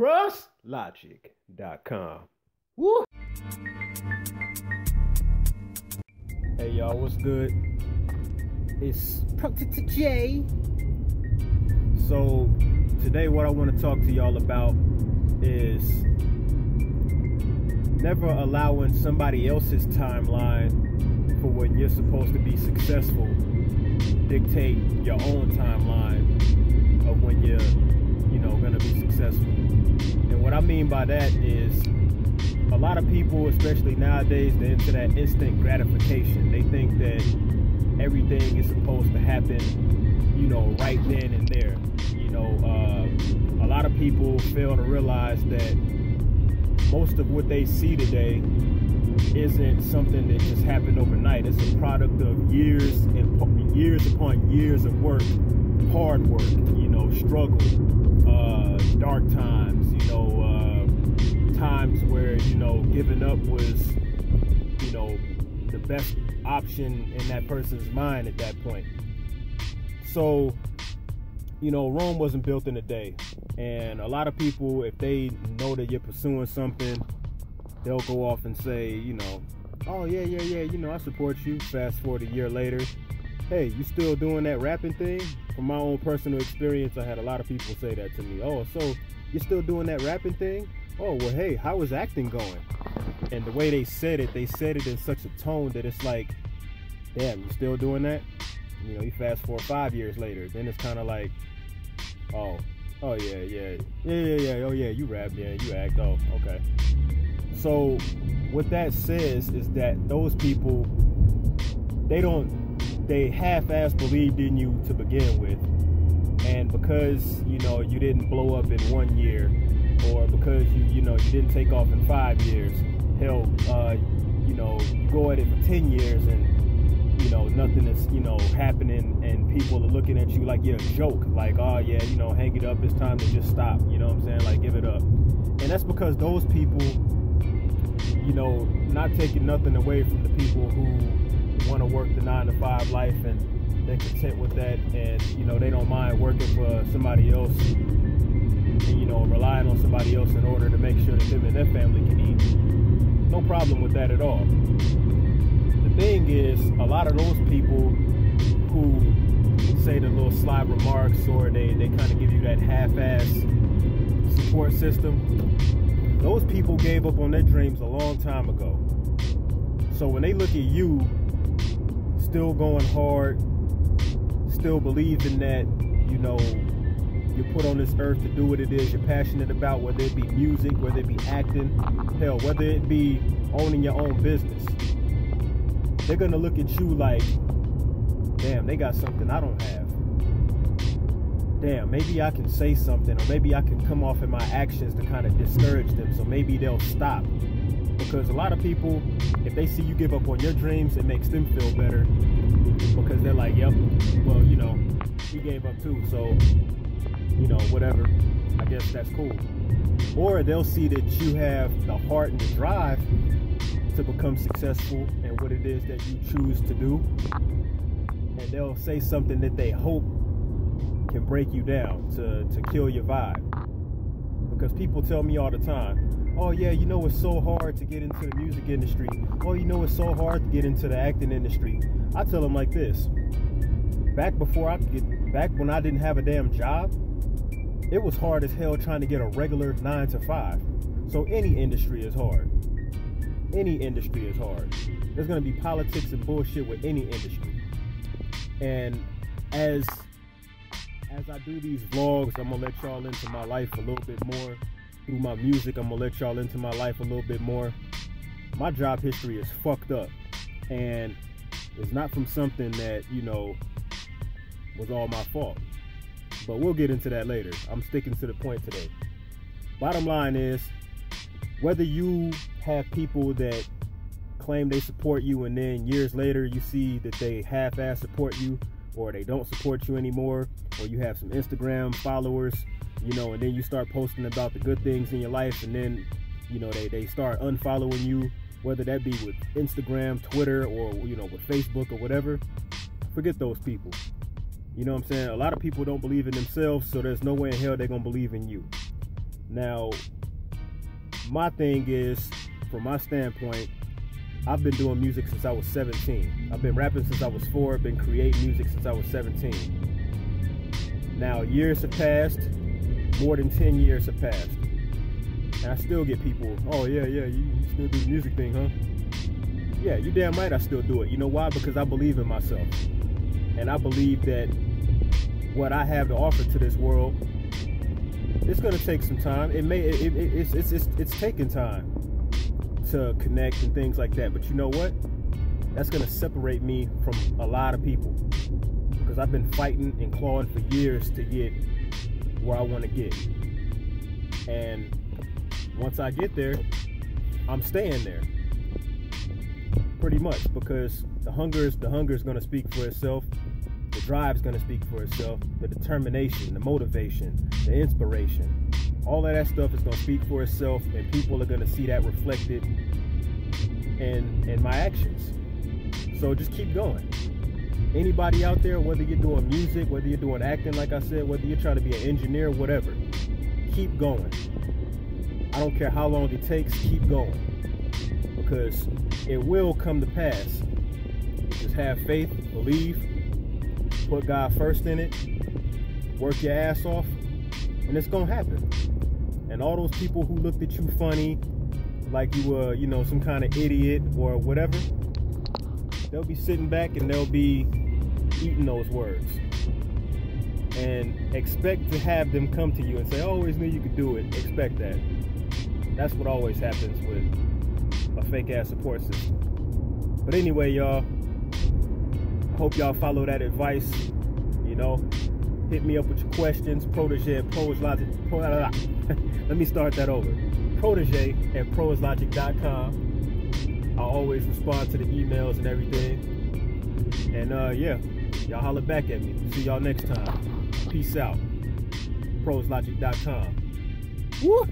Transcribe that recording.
Proslogic.com. Woo! Hey y'all, what's good? It's ProTeGe. So today what I want to talk to y'all about is never allowing somebody else's timeline for when you're supposed to be successful dictate your own timeline of when you're i mean by that is a lot of people especially nowadays they're into that instant gratification. They think that everything is supposed to happen you know right then and there. You know uh, a lot of people fail to realize that most of what they see today isn't something that just happened overnight. It's a product of years and years upon years of work, hard work, you know, struggle, uh, dark times, you know, uh, times where you know giving up was, you know, the best option in that person's mind at that point. So, you know, Rome wasn't built in a day. And a lot of people, if they know that you're pursuing something, they'll go off and say, you know, oh yeah, yeah, yeah, you know, I support you. Fast forward a year later, hey, you still doing that rapping thing? From my own personal experience, I had a lot of people say that to me. Oh, so you're still doing that rapping thing? Oh, well, hey, how is acting going? And the way they said it, they said it in such a tone that it's like, damn, you still doing that? You know, you fast forward five years later, then it's kind of like, oh, oh yeah, yeah, yeah, yeah, yeah, oh yeah, you rap, yeah, you act, oh, okay. So what that says is that those people they don't they half-ass believed in you to begin with. And because you know you didn't blow up in one year or because you you know you didn't take off in five years hell uh, you know you go at it for 10 years and you know nothing is you know happening and people are looking at you like you're a joke. Like oh yeah you know hang it up it's time to just stop. You know what i'm saying? Like give it up. And that's because those people you know, not taking nothing away from the people who want to work the nine to five life and they're content with that and, you know, they don't mind working for somebody else and, you know, relying on somebody else in order to make sure that them and their family can eat. No problem with that at all. The thing is, a lot of those people who say the little sly remarks or they, they kind of give you that half-ass support system, those people gave up on their dreams a long time ago. So when they look at you still going hard, still believing that, you know, you're put on this earth to do what it is you're passionate about, whether it be music, whether it be acting, hell, whether it be owning your own business. They're gonna look at you like, damn, they got something I don't have damn, maybe I can say something or maybe I can come off in my actions to kind of discourage them so maybe they'll stop. Because a lot of people, if they see you give up on your dreams, it makes them feel better because they're like, yep, well, you know, he gave up too, so, you know, whatever. I guess that's cool. Or they'll see that you have the heart and the drive to become successful in what it is that you choose to do. And they'll say something that they hope can break you down to, to kill your vibe. Because people tell me all the time, oh yeah, you know it's so hard to get into the music industry. Oh, you know it's so hard to get into the acting industry. I tell them like this. Back before I get, back when I didn't have a damn job, it was hard as hell trying to get a regular nine to five. So any industry is hard. Any industry is hard. There's gonna be politics and bullshit with any industry. And as as I do these vlogs, I'm gonna let y'all into my life a little bit more. Through my music, I'm gonna let y'all into my life a little bit more. My job history is fucked up. And it's not from something that, you know, was all my fault. But we'll get into that later. I'm sticking to the point today. Bottom line is, whether you have people that claim they support you and then years later you see that they half-ass support you or they don't support you anymore, or you have some Instagram followers, you know, and then you start posting about the good things in your life, and then, you know, they, they start unfollowing you, whether that be with Instagram, Twitter, or, you know, with Facebook or whatever, forget those people. You know what I'm saying? A lot of people don't believe in themselves, so there's no way in hell they're going to believe in you. Now, my thing is, from my standpoint, I've been doing music since I was 17. I've been rapping since I was four, been creating music since I was 17. Now, years have passed, more than 10 years have passed. And I still get people, oh yeah, yeah, you still do the music thing, huh? Yeah, you damn right I still do it. You know why? Because I believe in myself. And I believe that what I have to offer to this world, it's gonna take some time. It may, it, it, it's, it's, it's, it's taking time to connect and things like that. But you know what? That's gonna separate me from a lot of people because I've been fighting and clawing for years to get where I want to get. And once I get there, I'm staying there. Pretty much because the hunger is the hunger is gonna speak for itself. The drive is gonna speak for itself. The determination, the motivation, the inspiration, all of that stuff is gonna speak for itself, and people are gonna see that reflected in in my actions. So just keep going. Anybody out there, whether you're doing music, whether you're doing acting, like I said, whether you're trying to be an engineer, whatever, keep going. I don't care how long it takes, keep going. Because it will come to pass. Just have faith, believe, put God first in it, work your ass off, and it's gonna happen. And all those people who looked at you funny, like you were, you know, some kind of idiot or whatever, they'll be sitting back and they'll be eating those words. And expect to have them come to you and say, I always knew you could do it. Expect that. That's what always happens with a fake ass support system. But anyway, y'all, I hope y'all follow that advice. You know, hit me up with your questions. Protege at Proslogic. Pro, let me start that over. Protege at proslogic.com. I always respond to the emails and everything. And uh, yeah, y'all holler back at me. See y'all next time. Peace out. Proslogic.com. Woo!